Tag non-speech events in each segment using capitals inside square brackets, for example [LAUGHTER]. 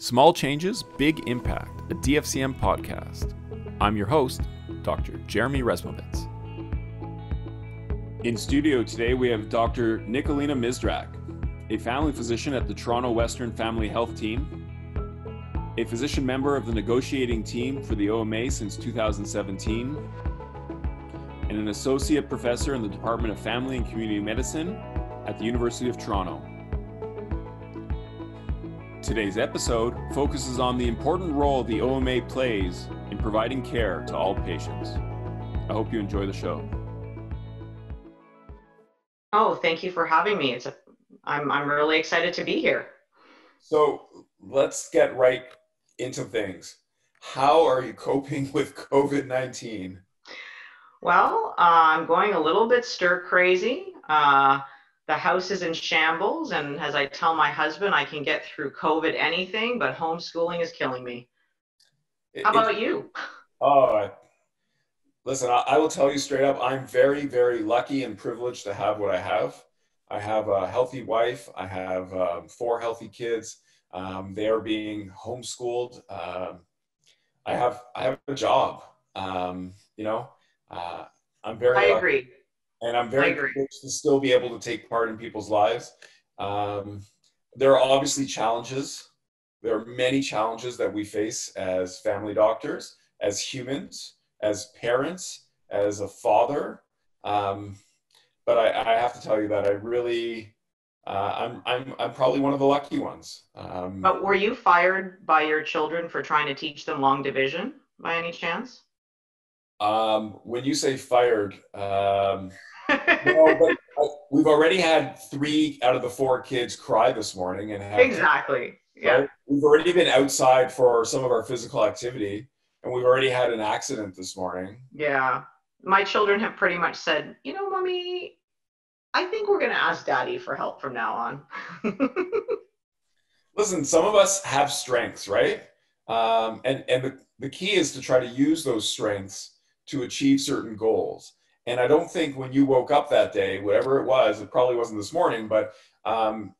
Small Changes, Big Impact, a DFCM podcast. I'm your host, Dr. Jeremy Rezmovitz. In studio today, we have Dr. Nikolina Mizdrak, a family physician at the Toronto Western Family Health Team, a physician member of the negotiating team for the OMA since 2017, and an associate professor in the Department of Family and Community Medicine at the University of Toronto. Today's episode focuses on the important role the OMA plays in providing care to all patients. I hope you enjoy the show. Oh, thank you for having me. It's a, I'm, I'm really excited to be here. So let's get right into things. How are you coping [LAUGHS] with COVID 19? Well, uh, I'm going a little bit stir crazy. Uh, the house is in shambles, and as I tell my husband, I can get through COVID anything, but homeschooling is killing me. How about it, you? Oh, listen, I, I will tell you straight up, I'm very, very lucky and privileged to have what I have. I have a healthy wife. I have um, four healthy kids. Um, they are being homeschooled. Um, I have I have a job. Um, you know, uh, I'm very. I agree. And I'm very privileged to still be able to take part in people's lives. Um, there are obviously challenges. There are many challenges that we face as family doctors, as humans, as parents, as a father. Um, but I, I, have to tell you that I really uh, I'm, I'm, I'm probably one of the lucky ones. Um, but were you fired by your children for trying to teach them long division by any chance? Um, when you say fired, um, [LAUGHS] no, but uh, we've already had three out of the four kids cry this morning, and exactly, yeah. Right? We've already been outside for some of our physical activity, and we've already had an accident this morning. Yeah, my children have pretty much said, you know, mommy, I think we're going to ask daddy for help from now on. [LAUGHS] Listen, some of us have strengths, right? Um, and and the, the key is to try to use those strengths to achieve certain goals. And I don't think when you woke up that day, whatever it was, it probably wasn't this morning, but um,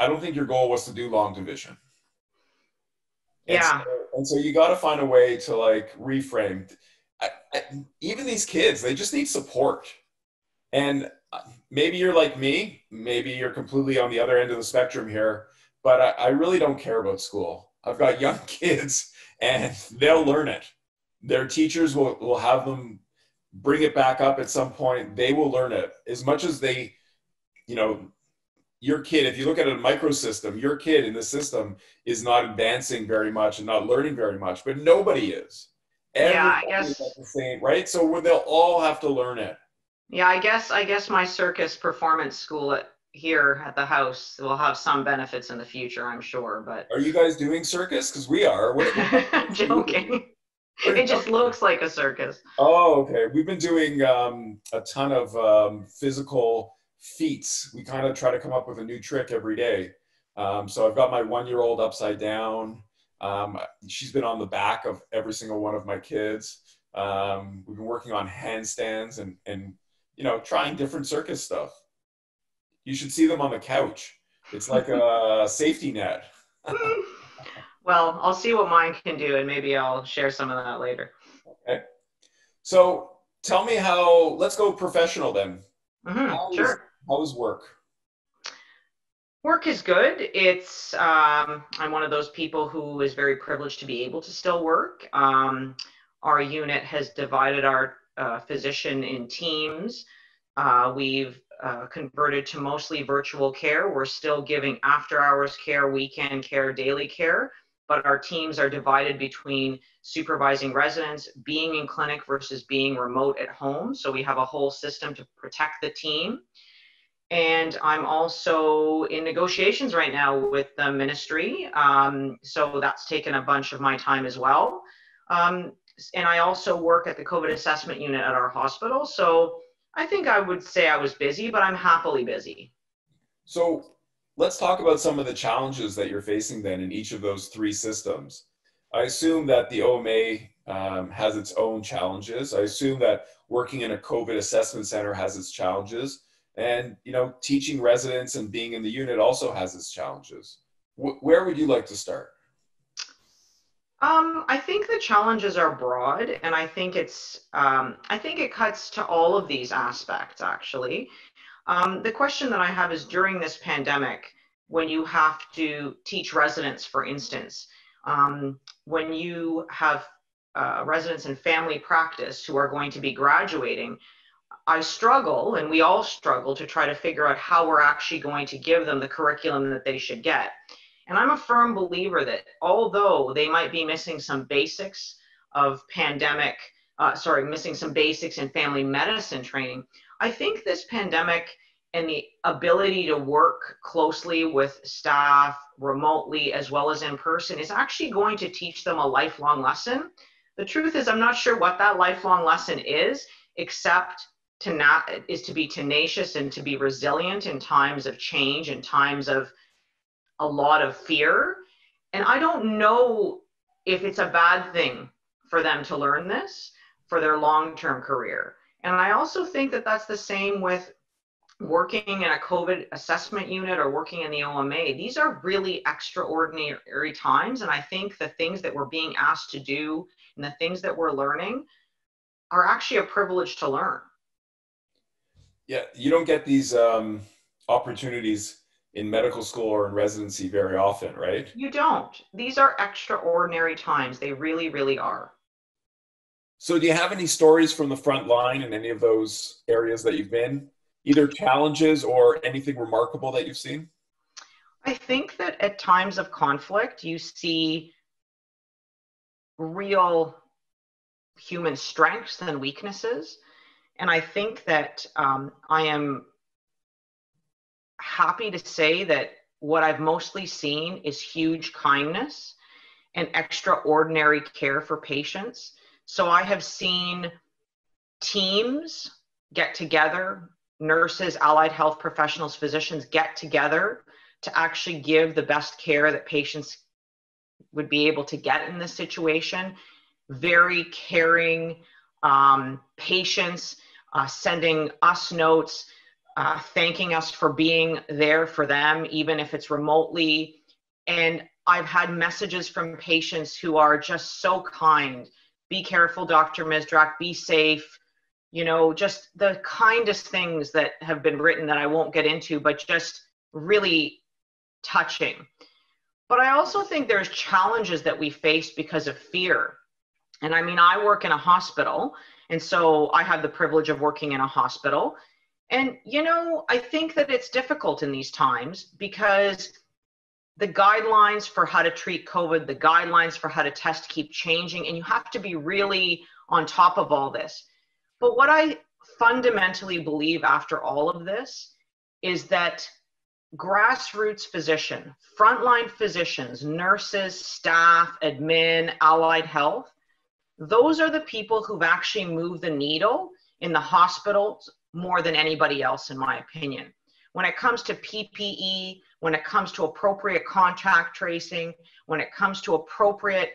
I don't think your goal was to do long division. Yeah. And so, and so you got to find a way to like reframe. I, I, even these kids, they just need support. And maybe you're like me, maybe you're completely on the other end of the spectrum here, but I, I really don't care about school. I've got young [LAUGHS] kids and they'll learn it. Their teachers will, will have them bring it back up at some point. They will learn it as much as they, you know, your kid, if you look at a microsystem, your kid in the system is not advancing very much and not learning very much, but nobody is. Everybody yeah, I guess. the same, right? So they'll all have to learn it. Yeah, I guess I guess my circus performance school at here at the house will have some benefits in the future, I'm sure. But are you guys doing circus? Because we are. What, [LAUGHS] Joking. It just looks like a circus. Oh, okay. We've been doing um, a ton of um, physical feats. We kind of try to come up with a new trick every day. Um, so I've got my one-year-old upside down. Um, she's been on the back of every single one of my kids. Um, we've been working on handstands and and you know, trying different circus stuff. You should see them on the couch. It's like [LAUGHS] a safety net. [LAUGHS] well, I'll see what mine can do and maybe I'll share some of that later. Okay. So tell me how, let's go professional then. Mm-hmm, how sure. Is, how is work? Work is good. It's, um, I'm one of those people who is very privileged to be able to still work. Um, our unit has divided our uh, physician in teams. Uh, we've uh, converted to mostly virtual care. We're still giving after hours care, weekend care, daily care, but our teams are divided between supervising residents, being in clinic versus being remote at home. So we have a whole system to protect the team. And I'm also in negotiations right now with the ministry. Um, so that's taken a bunch of my time as well. Um, and I also work at the COVID assessment unit at our hospital. So I think I would say I was busy, but I'm happily busy. So let's talk about some of the challenges that you're facing then in each of those three systems. I assume that the OMA um, has its own challenges. I assume that working in a COVID assessment center has its challenges. And, you know, teaching residents and being in the unit also has its challenges. W- where would you like to start? Um, I think the challenges are broad, and I think it's um, I think it cuts to all of these aspects actually. Um, the question that I have is during this pandemic, when you have to teach residents, for instance, um, when you have uh, residents in family practice who are going to be graduating, I struggle, and we all struggle, to try to figure out how we're actually going to give them the curriculum that they should get. And I'm a firm believer that although they might be missing some basics of pandemic, uh, sorry, missing some basics in family medicine training, I think this pandemic and the ability to work closely with staff remotely as well as in person is actually going to teach them a lifelong lesson. The truth is, I'm not sure what that lifelong lesson is, except to not is to be tenacious and to be resilient in times of change in times of a lot of fear. And I don't know if it's a bad thing for them to learn this for their long term career. And I also think that that's the same with working in a COVID assessment unit or working in the OMA. These are really extraordinary times. And I think the things that we're being asked to do and the things that we're learning are actually a privilege to learn. Yeah, you don't get these um, opportunities in medical school or in residency very often, right? You don't. These are extraordinary times. They really, really are. So, do you have any stories from the front line in any of those areas that you've been? Either challenges or anything remarkable that you've seen? I think that at times of conflict, you see real human strengths and weaknesses. And I think that um, I am happy to say that what I've mostly seen is huge kindness and extraordinary care for patients. So I have seen teams get together, nurses, allied health professionals, physicians get together to actually give the best care that patients would be able to get in this situation. Very caring um, patients, uh, sending us notes, uh, thanking us for being there for them, even if it's remotely. And I've had messages from patients who are just so kind. Be careful, Dr. Mizdrak, be safe. You know, just the kindest things that have been written that I won't get into, but just really touching. But I also think there's challenges that we face because of fear. And I mean, I work in a hospital, and so I have the privilege of working in a hospital. And, you know, I think that it's difficult in these times because the guidelines for how to treat COVID, the guidelines for how to test keep changing, and you have to be really on top of all this. But what I fundamentally believe after all of this is that grassroots physician, frontline physicians, nurses, staff, admin, allied health, those are the people who've actually moved the needle in the hospitals more than anybody else, in my opinion. When it comes to PPE, when it comes to appropriate contact tracing, when it comes to appropriate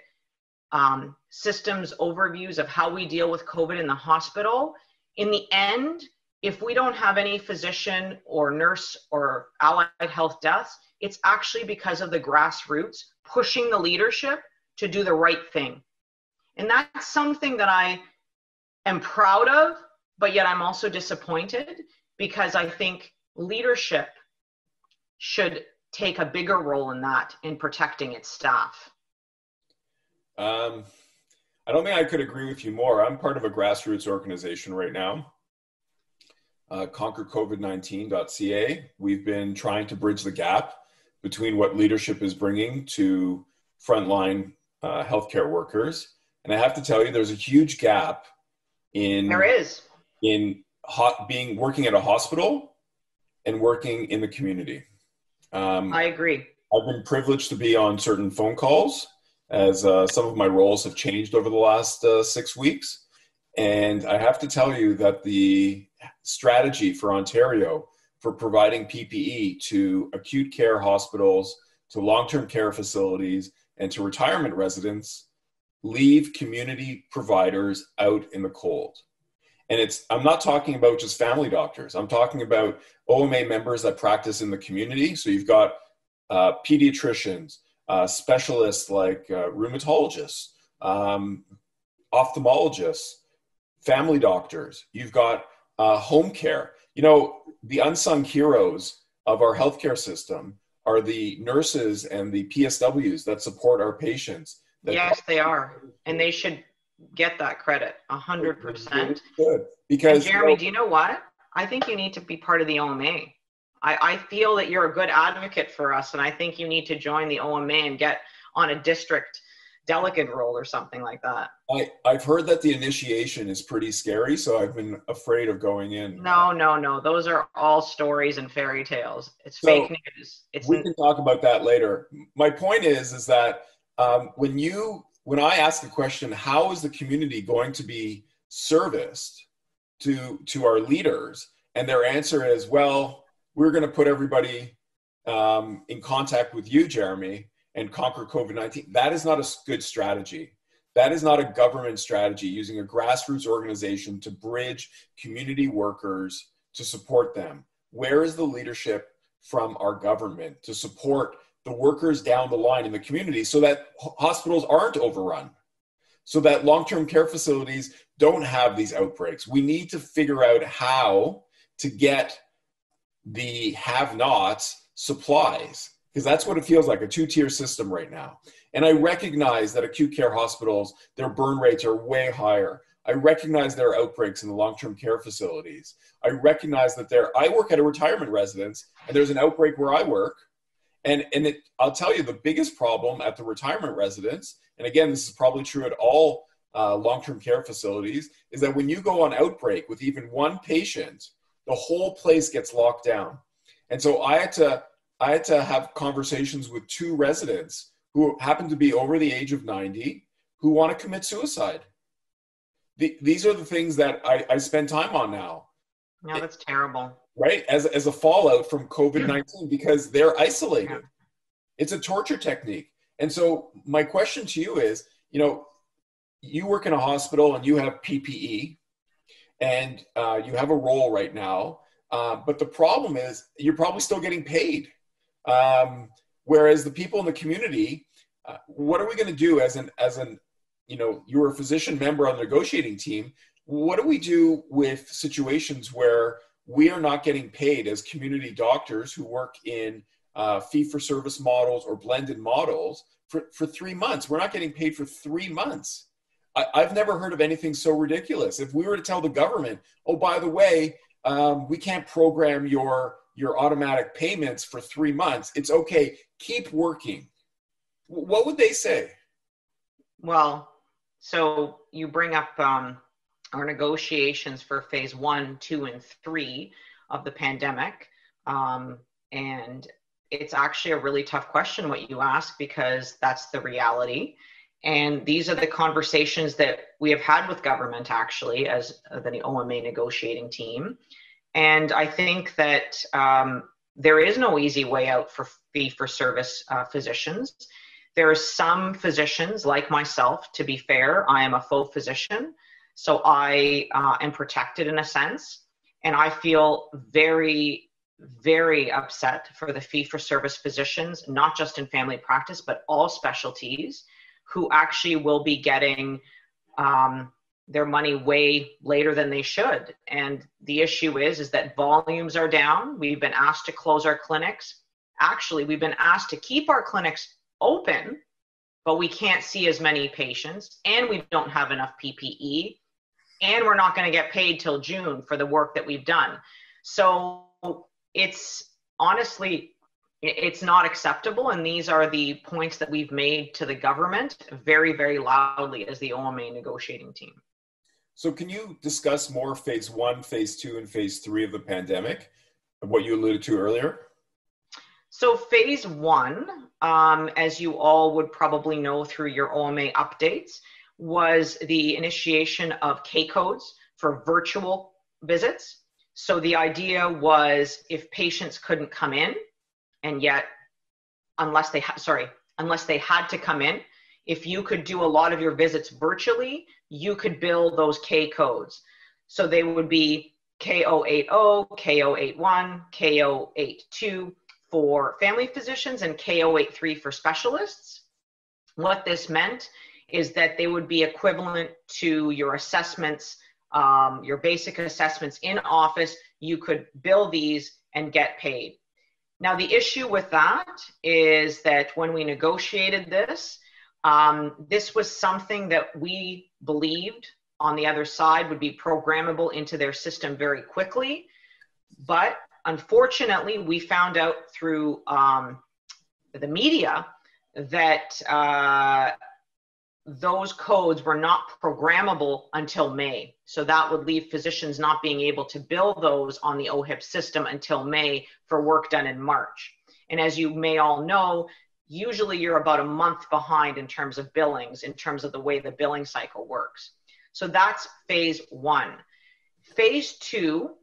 um, systems overviews of how we deal with COVID in the hospital, in the end, if we don't have any physician or nurse or allied health deaths, it's actually because of the grassroots pushing the leadership to do the right thing. And that's something that I am proud of but yet I'm also disappointed because I think leadership should take a bigger role in that in protecting its staff. Um, I don't think I could agree with you more. I'm part of a grassroots organization right now, uh, conquercovid19.ca. We've been trying to bridge the gap between what leadership is bringing to frontline uh, healthcare workers. And I have to tell you, there's a huge gap in there is in hot, being working at a hospital and working in the community. Um, I agree. I've been privileged to be on certain phone calls as uh, some of my roles have changed over the last uh, six weeks. And I have to tell you that the strategy for Ontario for providing PPE to acute care hospitals, to long term care facilities, and to retirement residents leave community providers out in the cold. And it's, I'm not talking about just family doctors. I'm talking about OMA members that practice in the community. So you've got uh, pediatricians, uh, specialists like uh, rheumatologists, um, ophthalmologists, family doctors. You've got uh, home care. You know, the unsung heroes of our healthcare system are the nurses and the PSWs that support our patients. yes, they are, and they should get that credit a hundred percent. Good because and Jeremy, know, do you know what? I think you need to be part of the OMA. I, I feel that you're a good advocate for us, and I think you need to join the OMA and get on a district delegate role or something like that. I, I've heard that the initiation is pretty scary, so I've been afraid of going in. No, no, no. Those are all stories and fairy tales. It's so fake news. It's we can talk about that later. My point is, is that um, when you when I ask the question, how is the community going to be serviced to to our leaders, and their answer is, well, we're going to put everybody um, in contact with you, Jeremy and conquer COVID 19. That is not a good strategy. That is not a government strategy using a grassroots organization to bridge community workers to support them. Where is the leadership from our government to support the workers down the line in the community so that hospitals aren't overrun? So that long term care facilities don't have these outbreaks. We need to figure out how to get the have nots supplies because that's what it feels like a two tier system right now. And I recognize that acute care hospitals, their burn rates are way higher. I recognize there are outbreaks in the long term care facilities. I recognize that there, I work at a retirement residence and there's an outbreak where I work. And, and it, I'll tell you the biggest problem at the retirement residence, and again, this is probably true at all uh, long term care facilities, is that when you go on outbreak with even one patient, the whole place gets locked down. And so I had to I had to have conversations with two residents who happen to be over the age of 90 who want to commit suicide. The, these are the things that I, I spend time on now. No, that's terrible. Right? As, as a fallout from COVID 19 because they're isolated. Yeah. It's a torture technique. And so, my question to you is you know, you work in a hospital and you have PPE and uh, you have a role right now. Uh, but the problem is you're probably still getting paid. Um, whereas the people in the community, uh, what are we going to do as an as an you know you're a physician member on the negotiating team? What do we do with situations where we are not getting paid as community doctors who work in uh, fee for service models or blended models for, for three months? We're not getting paid for three months. I, have never heard of anything so ridiculous. If we were to tell the government, oh, by the way, um, we can't program your your automatic payments for three months. It's okay. Keep working. What would they say? Well, so you bring up um, our negotiations for phase one, two, and three of the pandemic. Um, and it's actually a really tough question what you ask because that's the reality. And these are the conversations that we have had with government actually as the OMA negotiating team. And I think that um, there is no easy way out for fee for service uh, physicians. There are some physicians, like myself, to be fair, I am a full physician. So I uh, am protected in a sense. And I feel very, very upset for the fee for service physicians, not just in family practice, but all specialties who actually will be getting um, their money way later than they should. And the issue is, is that volumes are down. We've been asked to close our clinics. Actually, we've been asked to keep our clinics open, but we can't see as many patients and we don't have enough PPE and we're not going to get paid till June for the work that we've done. So it's honestly it's not acceptable and these are the points that we've made to the government very very loudly as the OMA negotiating team. So, can you discuss more phase one, phase two, and phase three of the pandemic, what you alluded to earlier? So, phase one, um, as you all would probably know through your OMA updates, was the initiation of K codes for virtual visits. So, the idea was if patients couldn't come in, and yet, unless they, ha- sorry, unless they had to come in, if you could do a lot of your visits virtually, you could build those K codes. So they would be K080, K081, K082 for family physicians and K083 for specialists. What this meant is that they would be equivalent to your assessments, um, your basic assessments in office. You could bill these and get paid. Now, the issue with that is that when we negotiated this, um, this was something that we believed on the other side would be programmable into their system very quickly. But unfortunately, we found out through um, the media that uh, those codes were not programmable until May. So that would leave physicians not being able to bill those on the OHIP system until May for work done in March. And as you may all know, usually you're about a month behind in terms of billings, in terms of the way the billing cycle works. So that's phase one. Phase two,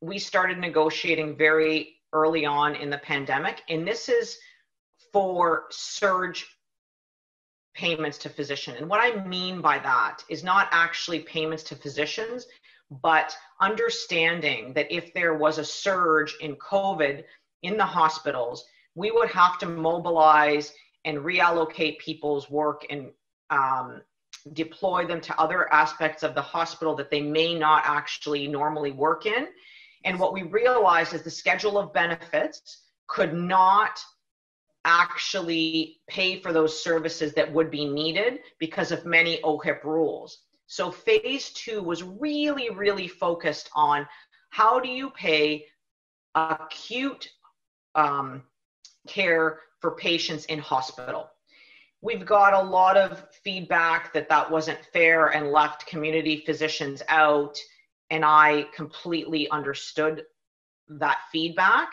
we started negotiating very early on in the pandemic, and this is for surge payments to physician. And what I mean by that is not actually payments to physicians, but understanding that if there was a surge in COVID in the hospitals, we would have to mobilize and reallocate people's work and um, deploy them to other aspects of the hospital that they may not actually normally work in. And what we realized is the schedule of benefits could not actually pay for those services that would be needed because of many OHIP rules. So phase two was really, really focused on how do you pay acute um, care for patients in hospital. We've got a lot of feedback that that wasn't fair and left community physicians out, and I completely understood that feedback.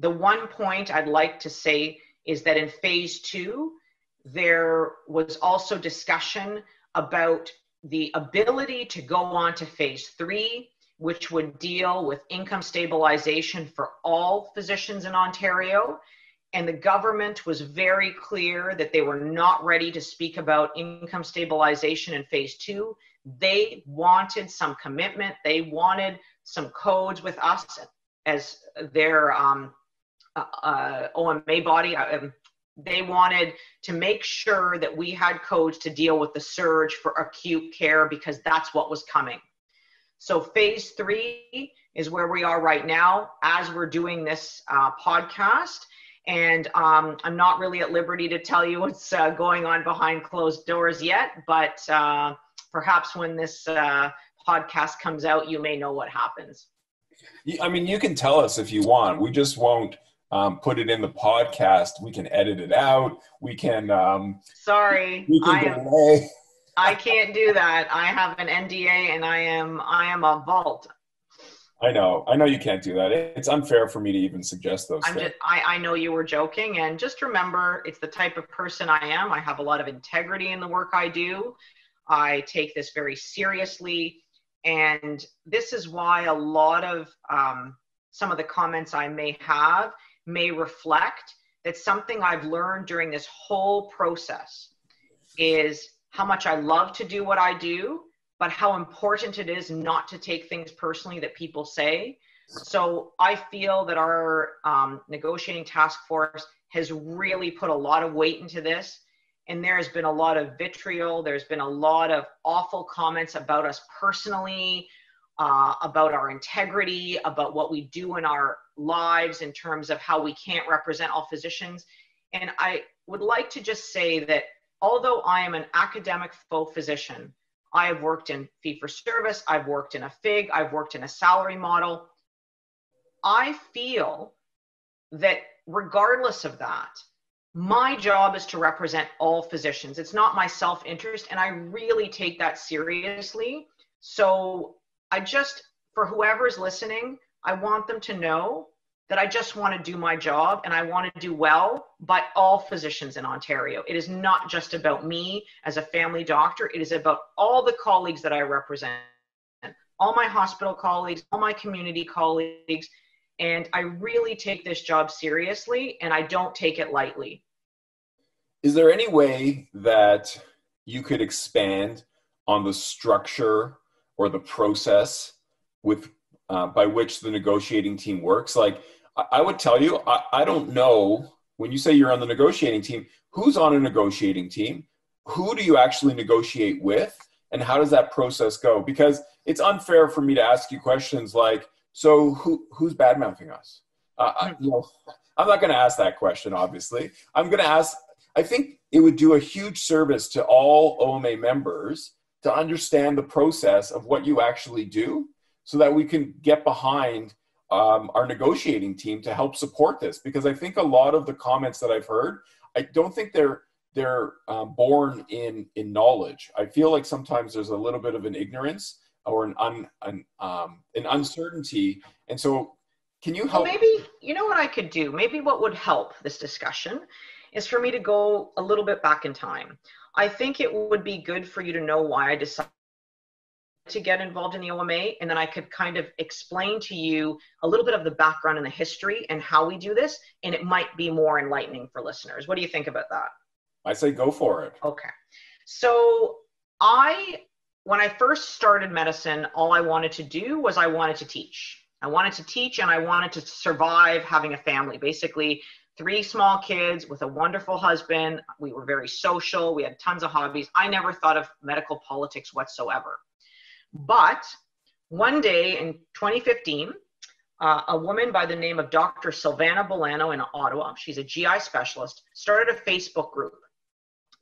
The one point I'd like to say is that in phase two, there was also discussion about the ability to go on to phase three, which would deal with income stabilization for all physicians in Ontario. And the government was very clear that they were not ready to speak about income stabilization in phase two. They wanted some commitment, they wanted some codes with us as their um, uh, OMA body. Um, they wanted to make sure that we had codes to deal with the surge for acute care because that's what was coming. So, phase three is where we are right now as we're doing this uh, podcast. And um, I'm not really at liberty to tell you what's uh, going on behind closed doors yet, but uh, perhaps when this uh, podcast comes out, you may know what happens. I mean, you can tell us if you want. We just won't um, put it in the podcast. We can edit it out. We can. Um, Sorry, we can I am, I can't do that. I have an NDA, and I am I am a vault. I know. I know you can't do that. It's unfair for me to even suggest those. I'm things. just. I I know you were joking, and just remember, it's the type of person I am. I have a lot of integrity in the work I do. I take this very seriously, and this is why a lot of um, some of the comments I may have may reflect that something I've learned during this whole process is how much I love to do what I do, but how important it is not to take things personally that people say. So I feel that our um, negotiating task force has really put a lot of weight into this. And there has been a lot of vitriol. There's been a lot of awful comments about us personally, uh, about our integrity, about what we do in our lives in terms of how we can't represent all physicians. And I would like to just say that although I am an academic faux physician, I have worked in fee for service, I've worked in a FIG, I've worked in a salary model. I feel that regardless of that, my job is to represent all physicians. It's not my self interest, and I really take that seriously. So I just, for whoever's listening, I want them to know that I just want to do my job and I want to do well by all physicians in Ontario. It is not just about me as a family doctor, it is about all the colleagues that I represent, all my hospital colleagues, all my community colleagues. And I really take this job seriously and I don't take it lightly. Is there any way that you could expand on the structure or the process with uh, by which the negotiating team works. Like I, I would tell you, I, I don't know when you say you're on the negotiating team, who's on a negotiating team? Who do you actually negotiate with? And how does that process go? Because it's unfair for me to ask you questions like, so who, who's bad mouthing us? Uh, I, you know, I'm not going to ask that question, obviously. I'm going to ask, I think it would do a huge service to all OMA members to understand the process of what you actually do so that we can get behind um, our negotiating team to help support this because I think a lot of the comments that I've heard, I don't think they're they're um, born in in knowledge. I feel like sometimes there's a little bit of an ignorance or an un, an, um, an uncertainty, and so can you help? Well, maybe you know what I could do. Maybe what would help this discussion is for me to go a little bit back in time. I think it would be good for you to know why I decided to get involved in the OMA, and then I could kind of explain to you a little bit of the background and the history and how we do this, and it might be more enlightening for listeners. What do you think about that? I say go for it. Okay. So I, when I first started medicine, all I wanted to do was I wanted to teach. I wanted to teach and I wanted to survive having a family. Basically, three small kids with a wonderful husband. We were very social. We had tons of hobbies. I never thought of medical politics whatsoever. But one day in 2015, uh, a woman by the name of Dr. Silvana Bolano in Ottawa, she's a GI specialist, started a Facebook group.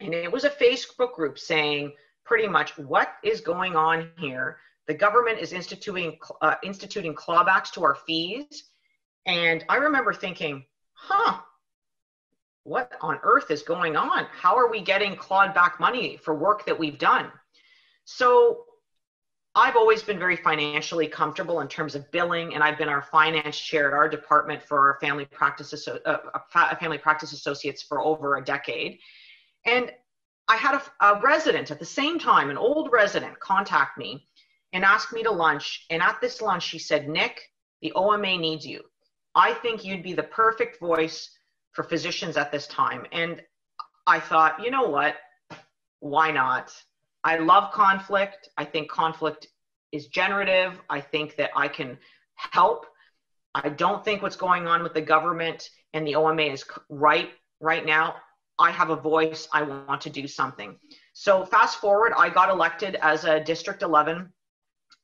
And it was a Facebook group saying pretty much what is going on here. The government is instituting, uh, instituting clawbacks to our fees. And I remember thinking, huh, what on earth is going on? How are we getting clawed back money for work that we've done? So I've always been very financially comfortable in terms of billing, and I've been our finance chair at our department for our family practice, uh, family practice associates for over a decade. And I had a, a resident at the same time, an old resident, contact me and ask me to lunch. And at this lunch, she said, Nick, the OMA needs you. I think you'd be the perfect voice for physicians at this time. And I thought, you know what? Why not? I love conflict. I think conflict is generative. I think that I can help. I don't think what's going on with the government and the OMA is right right now. I have a voice. I want to do something. So fast forward, I got elected as a District 11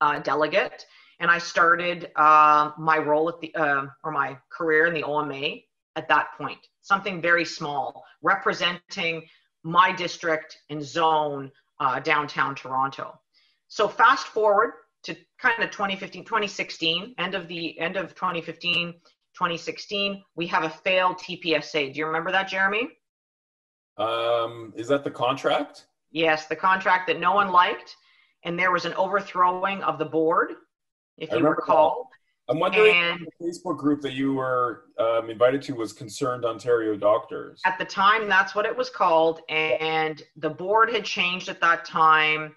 uh, delegate, and I started uh, my role at the uh, or my career in the OMA at that point. Something very small, representing my district and zone uh, downtown Toronto. So fast forward to kind of 2015, 2016, end of the end of 2015, 2016, we have a failed TPSA. Do you remember that, Jeremy? Um, is that the contract? Yes, the contract that no one liked, and there was an overthrowing of the board, if you recall. I'm wondering and the Facebook group that you were um, invited to was Concerned Ontario Doctors. At the time, that's what it was called. And the board had changed at that time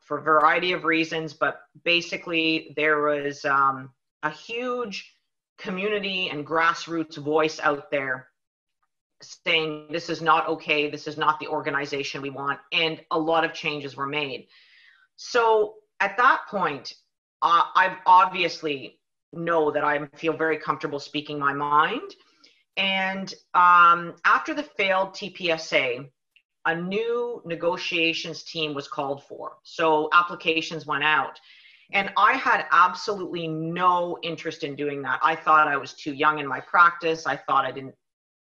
for a variety of reasons. But basically, there was um, a huge community and grassroots voice out there saying this is not okay, this is not the organization we want. And a lot of changes were made. So at that point, uh, I've obviously know that I feel very comfortable speaking my mind. And um, after the failed TPSA, a new negotiations team was called for. So applications went out. And I had absolutely no interest in doing that. I thought I was too young in my practice. I thought I didn't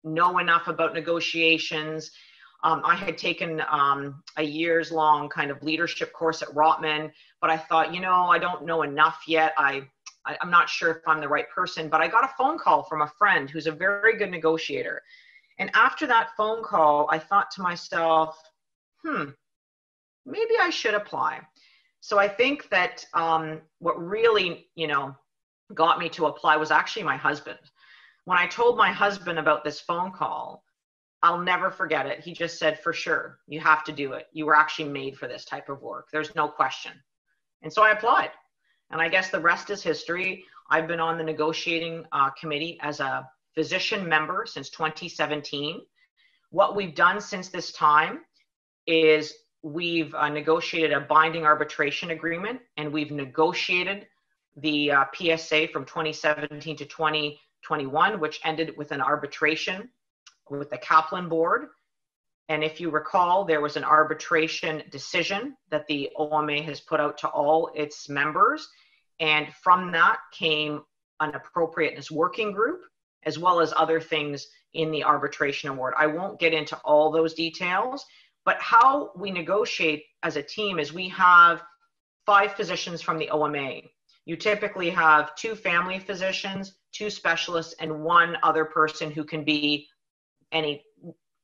know enough about negotiations. Um, I had taken um, a years long kind of leadership course at Rotman, but I thought, you know, I don't know enough yet. I I, am not sure if I'm the right person, but I got a phone call from a friend who's a very good negotiator. And after that phone call, I thought to myself, hmm, maybe I should apply. So I think that um, what really, you know, got me to apply was actually my husband. When I told my husband about this phone call, I'll never forget it. He just said, for sure, you have to do it. You were actually made for this type of work. There's no question. And so I applied. And I guess the rest is history. I've been on the negotiating uh, committee as a physician member since 2017. What we've done since this time is we've uh, negotiated a binding arbitration agreement and we've negotiated the uh, PSA from 2017 to 2021, which ended with an arbitration with the Kaplan board. And if you recall, there was an arbitration decision that the OMA has put out to all its members. And from that came an appropriateness working group, as well as other things in the arbitration award. I won't get into all those details, but how we negotiate as a team is we have five physicians from the OMA. You typically have two family physicians, two specialists, and one other person who can be any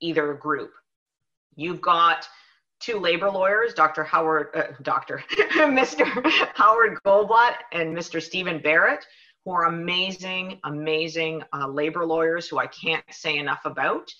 either group. You've got two labor lawyers, Dr. Howard, uh, Dr. [LAUGHS] Mr. Howard Goldblatt and Mr. Stephen Barrett, who are amazing, amazing uh, labor lawyers who I can't say enough about.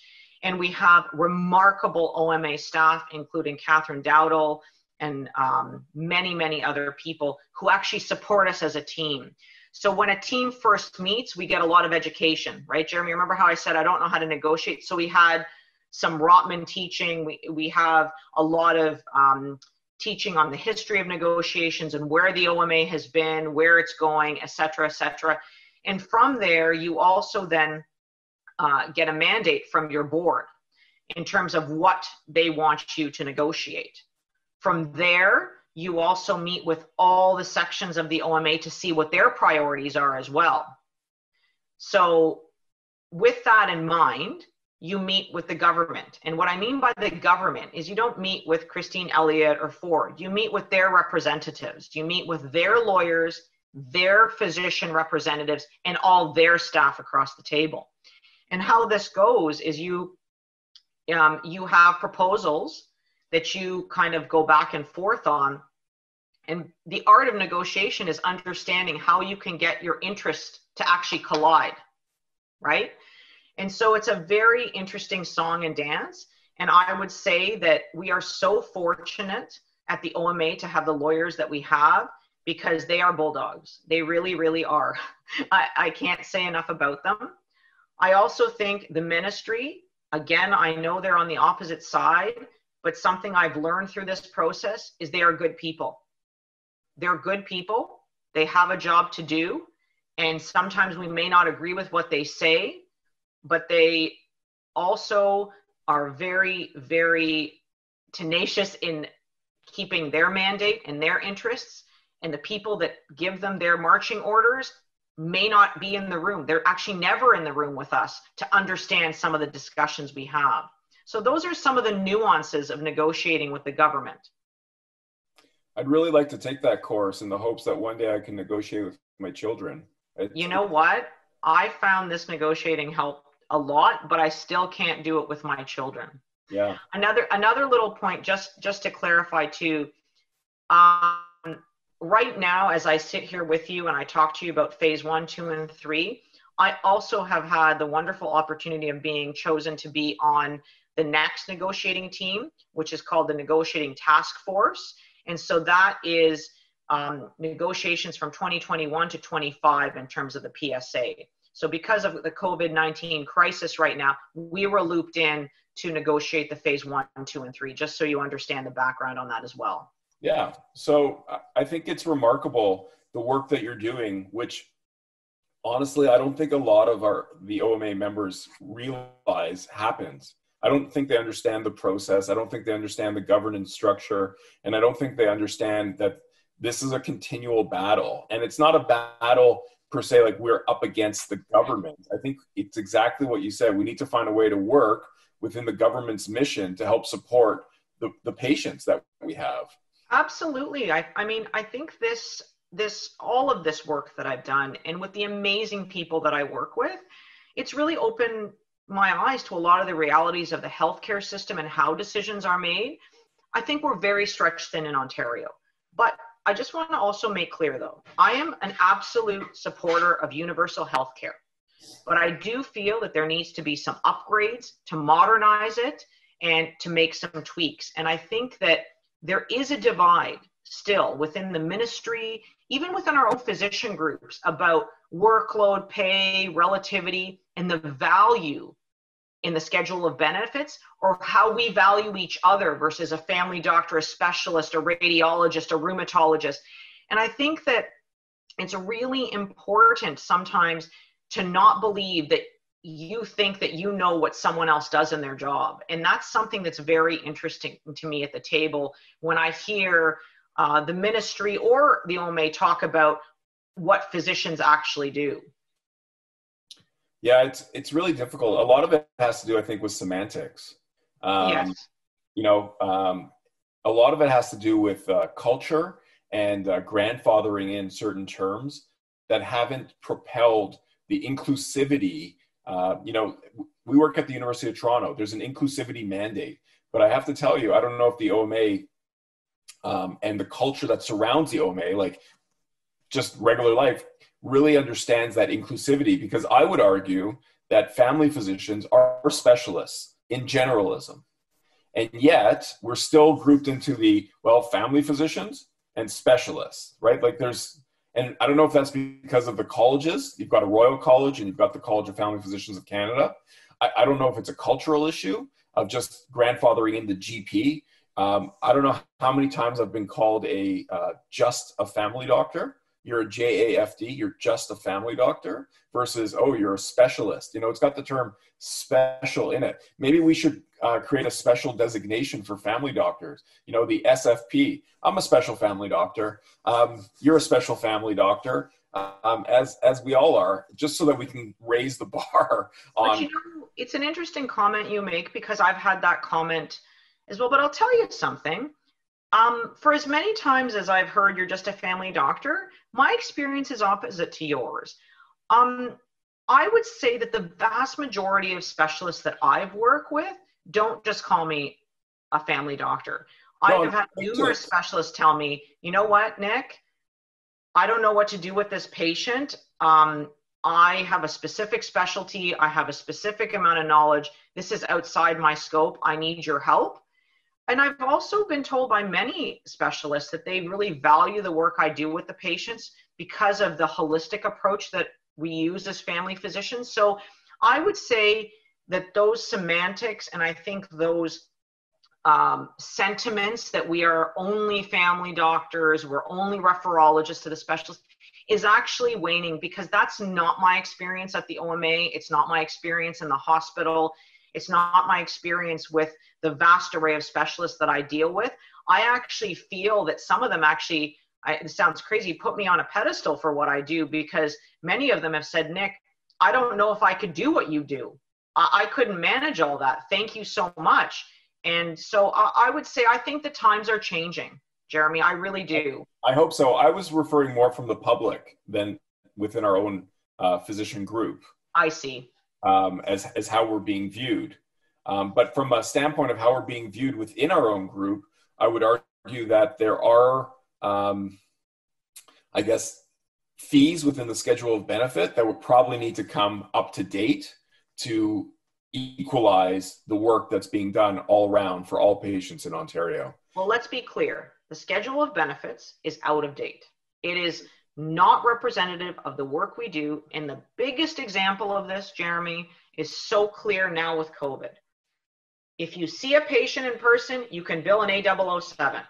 And we have remarkable OMA staff, including Catherine Dowdle and um, many, many other people who actually support us as a team. So when a team first meets, we get a lot of education, right, Jeremy? Remember how I said I don't know how to negotiate? So we had some Rotman teaching. We, we have a lot of um, teaching on the history of negotiations and where the OMA has been, where it's going, et cetera, et cetera. And from there, you also then uh, get a mandate from your board in terms of what they want you to negotiate. From there, you also meet with all the sections of the OMA to see what their priorities are as well. So, with that in mind, you meet with the government. And what I mean by the government is you don't meet with Christine Elliott or Ford. You meet with their representatives. You meet with their lawyers, their physician representatives, and all their staff across the table. And how this goes is you um, you have proposals that you kind of go back and forth on. And the art of negotiation is understanding how you can get your interest to actually collide, right? And so it's a very interesting song and dance. And I would say that we are so fortunate at the OMA to have the lawyers that we have because they are bulldogs. They really, really are. [LAUGHS] I, I can't say enough about them. I also think the ministry, again, I know they're on the opposite side, but something I've learned through this process is they are good people. They're good people. They have a job to do. And sometimes we may not agree with what they say, but they also are very, very tenacious in keeping their mandate and their interests. And the people that give them their marching orders may not be in the room. They're actually never in the room with us to understand some of the discussions we have. So those are some of the nuances of negotiating with the government. I'd really like to take that course in the hopes that one day I can negotiate with my children. You know what? I found this negotiating help a lot, but I still can't do it with my children. Yeah. Another another little point, just just to clarify too. Um, right now, as I sit here with you and I talk to you about phase one, two, and three, I also have had the wonderful opportunity of being chosen to be on the next negotiating team, which is called the Negotiating Task Force. And so that is um, negotiations from 2021 to 25 in terms of the PSA. So because of the COVID-19 crisis right now, we were looped in to negotiate the phase one, two, and three, just so you understand the background on that as well. Yeah. So I think it's remarkable the work that you're doing, which honestly, I don't think a lot of our the OMA members realize happens. I don't think they understand the process. I don't think they understand the governance structure. And I don't think they understand that this is a continual battle. And it's not a battle per se like we're up against the government. I think it's exactly what you said. We need to find a way to work within the government's mission to help support the, the patients that we have. Absolutely. I, I mean, I think this this all of this work that I've done and with the amazing people that I work with, it's really opened my eyes to a lot of the realities of the healthcare system and how decisions are made. I think we're very stretched thin in Ontario. But I just want to also make clear though, I am an absolute supporter of universal healthcare. But I do feel that there needs to be some upgrades to modernize it and to make some tweaks. And I think that there is a divide still within the ministry, even within our own physician groups, about workload, pay, relativity, and the value in the schedule of benefits or how we value each other versus a family doctor, a specialist, a radiologist, a rheumatologist. And I think that it's really important sometimes to not believe that you think that you know what someone else does in their job. And that's something that's very interesting to me at the table when I hear uh, the ministry or the OMA talk about what physicians actually do. Yeah, it's it's really difficult. A lot of it has to do, I think, with semantics. Um, yes. You know, um, a lot of it has to do with uh, culture and uh, grandfathering in certain terms that haven't propelled the inclusivity. Uh, you know, we work at the University of Toronto. There's an inclusivity mandate, but I have to tell you, I don't know if the OMA um, and the culture that surrounds the OMA, like just regular life, really understands that inclusivity. Because I would argue that family physicians are specialists in generalism. And yet, we're still grouped into the, well, family physicians and specialists, right? Like there's, and I don't know if that's because of the colleges. You've got a Royal College and you've got the College of Family Physicians of Canada. I, I don't know if it's a cultural issue of just grandfathering in the GP. Um, I don't know how many times I've been called a uh, just a family doctor. You're a JAFD, you're just a family doctor, versus, oh, you're a specialist. You know, it's got the term special in it. Maybe we should uh, create a special designation for family doctors. You know, the SFP. I'm a special family doctor. Um, you're a special family doctor, um, as as we all are, just so that we can raise the [LAUGHS] bar on. But you know, it's an interesting comment you make because I've had that comment as well. But I'll tell you something. Um, for as many times as I've heard you're just a family doctor, my experience is opposite to yours. Um, I would say that the vast majority of specialists that I've worked with don't just call me a family doctor. No, I've had numerous specialists tell me, you know what, Nick, I don't know what to do with this patient. Um, I have a specific specialty. I have a specific amount of knowledge. This is outside my scope. I need your help. And I've also been told by many specialists that they really value the work I do with the patients because of the holistic approach that we use as family physicians. So I would say that those semantics and I think those um, sentiments that we are only family doctors, we're only referologists to the specialist is actually waning because that's not my experience at the OMA. It's not my experience in the hospital. It's not my experience with the vast array of specialists that I deal with. I actually feel that some of them actually, I, it sounds crazy, put me on a pedestal for what I do because many of them have said, Nick, I don't know if I could do what you do. I, I couldn't manage all that. Thank you so much. And so I, I would say I think the times are changing, Jeremy. I really do. I hope so. I was referring more from the public than within our own uh, physician group. I see. Um, as as how we're being viewed, um, but from a standpoint of how we're being viewed within our own group, I would argue that there are, um, I guess, fees within the schedule of benefit that would probably need to come up to date to equalize the work that's being done all around for all patients in Ontario? Well, let's be clear. The schedule of benefits is out of date. It is not representative of the work we do. And the biggest example of this, Jeremy, is so clear now with COVID. If you see a patient in person, you can bill an A007.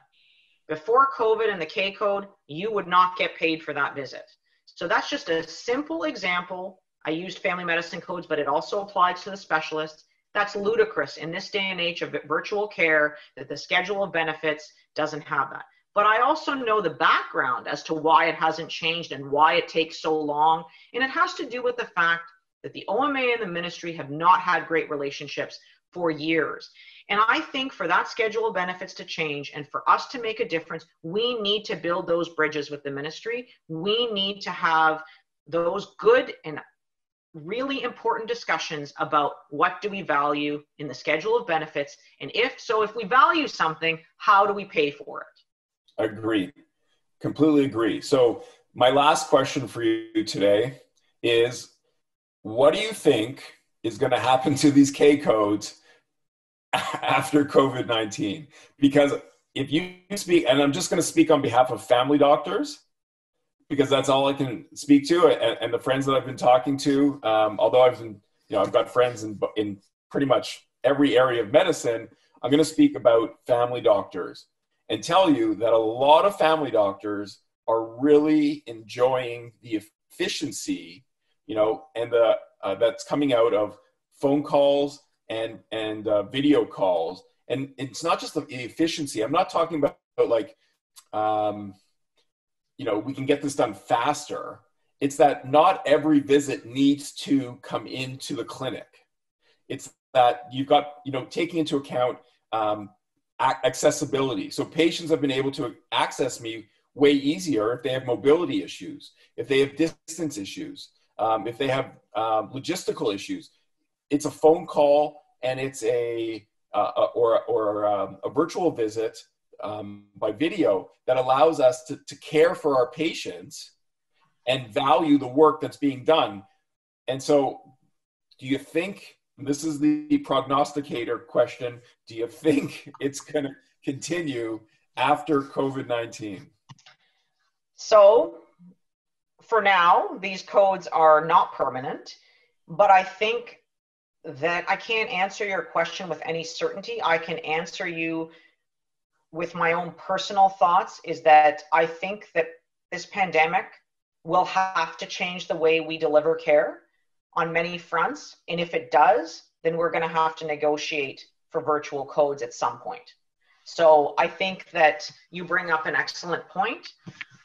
Before COVID and the K code, you would not get paid for that visit. So that's just a simple example I used family medicine codes, but it also applies to the specialists. That's ludicrous in this day and age of virtual care that the schedule of benefits doesn't have that. But I also know the background as to why it hasn't changed and why it takes so long. And it has to do with the fact that the OMA and the ministry have not had great relationships for years. And I think for that schedule of benefits to change and for us to make a difference, we need to build those bridges with the ministry. We need to have those good and really important discussions about what do we value in the schedule of benefits and if so if we value something how do we pay for it agree. Completely agree. So my last question for you today is what do you think is going to happen to these k codes [LAUGHS] after covid-19 because if you speak and i'm just going to speak on behalf of family doctors because that's all I can speak to. And, and the friends that I've been talking to, um, although I've been, you know, I've got friends in, in pretty much every area of medicine, I'm going to speak about family doctors and tell you that a lot of family doctors are really enjoying the efficiency you know, and the uh, that's coming out of phone calls and and uh, video calls, and it's not just the efficiency. I'm not talking about, about like, um, you know, we can get this done faster. It's that not every visit needs to come into the clinic. It's that you've got, you know, taking into account um, accessibility. So patients have been able to access me way easier if they have mobility issues, if they have distance issues, um, if they have um, logistical issues. It's a phone call and it's a uh, or or um, a virtual visit um, by video that allows us to, to care for our patients and value the work that's being done. And so, do you think this is the prognosticator question. Do you think [LAUGHS] it's going to continue after COVID 19? So, for now, these codes are not permanent, but I think that I can't answer your question with any certainty. I can answer you with my own personal thoughts is that I think that this pandemic will have to change the way we deliver care on many fronts. And if it does, then we're going to have to negotiate for virtual codes at some point. So I think that you bring up an excellent point,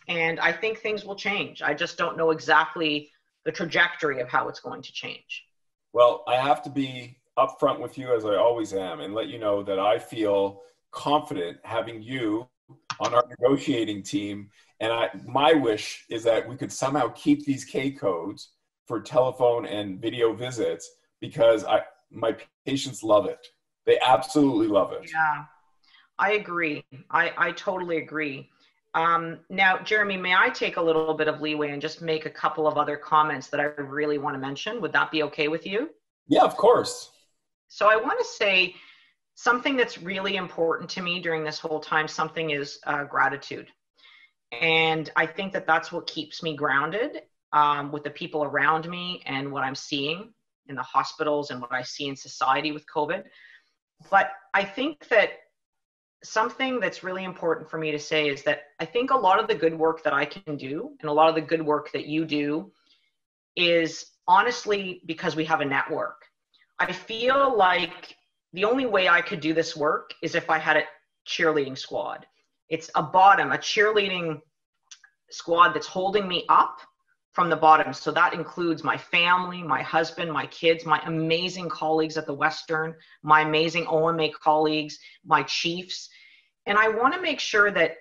and I think things will change. I just don't know exactly the trajectory of how it's going to change. Well, I have to be upfront with you as I always am and let you know that I feel confident having you on our negotiating team. And I, my wish is that we could somehow keep these K codes for telephone and video visits because I, my patients love it. They absolutely love it. Yeah, I agree. I, I totally agree. Um, now, Jeremy, may I take a little bit of leeway and just make a couple of other comments that I really want to mention? Would that be okay with you? Yeah, of course. So I want to say something that's really important to me during this whole time. Something is uh, gratitude, and I think that that's what keeps me grounded um, with the people around me and what I'm seeing in the hospitals and what I see in society with COVID. But I think that something that's really important for me to say is that I think a lot of the good work that I can do and a lot of the good work that you do is honestly because we have a network. I feel like the only way I could do this work is if I had a cheerleading squad. It's a bottom, a cheerleading squad that's holding me up from the bottom. So that includes my family, my husband, my kids, my amazing colleagues at the Western, my amazing OMA colleagues, my chiefs. And I want to make sure that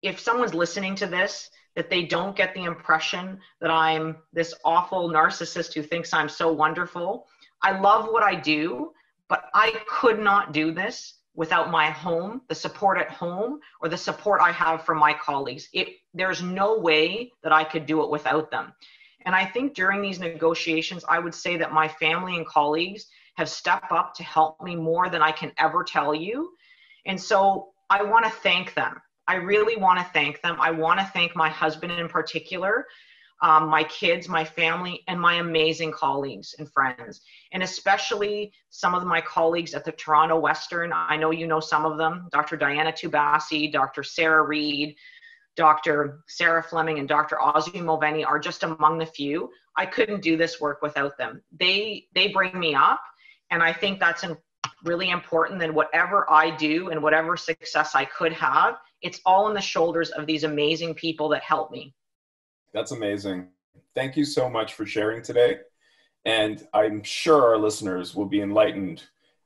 if someone's listening to this, that they don't get the impression that I'm this awful narcissist who thinks I'm so wonderful. I love what I do, but I could not do this without my home, the support at home, or the support I have from my colleagues. It, there's no way that I could do it without them. And I think during these negotiations, I would say that my family and colleagues have stepped up to help me more than I can ever tell you. And so I want to thank them. I really want to thank them. I want to thank my husband in particular um, my kids, my family, and my amazing colleagues and friends, and especially some of my colleagues at the Toronto Western. I know you know some of them Dr. Diana Tubasi, Dr. Sarah Reed, Dr. Sarah Fleming, and Dr. Ozzy Moveni are just among the few. I couldn't do this work without them. They, they bring me up, and I think that's really important that whatever I do and whatever success I could have, it's all in the shoulders of these amazing people that help me. That's amazing. Thank you so much for sharing today. And I'm sure our listeners will be enlightened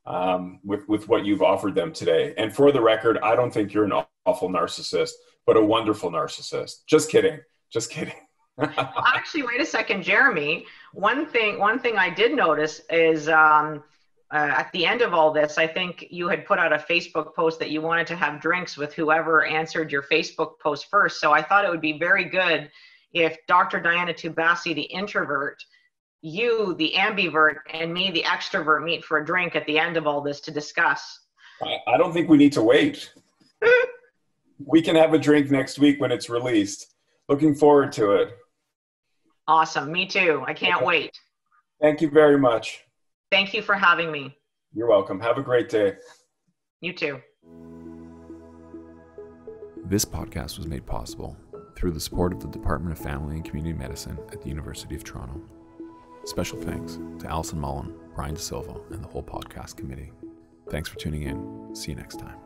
um, with, with what you've offered them today. And for the record, I don't think you're an awful narcissist, but a wonderful narcissist. Just kidding. Just kidding. [LAUGHS] Actually, wait a second, Jeremy. One thing, one thing I did notice is um, uh, at the end of all this, I think you had put out a Facebook post that you wanted to have drinks with whoever answered your Facebook post first. So I thought it would be very good if Dr. Diana Tubasi, the introvert, you, the ambivert, and me, the extrovert, meet for a drink at the end of all this to discuss. I don't think we need to wait. [LAUGHS] we can have a drink next week when it's released. Looking forward to it. Awesome. Me too. I can't okay. wait. Thank you very much. Thank you for having me. You're welcome. Have a great day. You too. This podcast was made possible through the support of the Department of Family and Community Medicine at the University of Toronto. Special thanks to Alison Mullen, Brian De Silva, and the whole podcast committee. Thanks for tuning in. See you next time.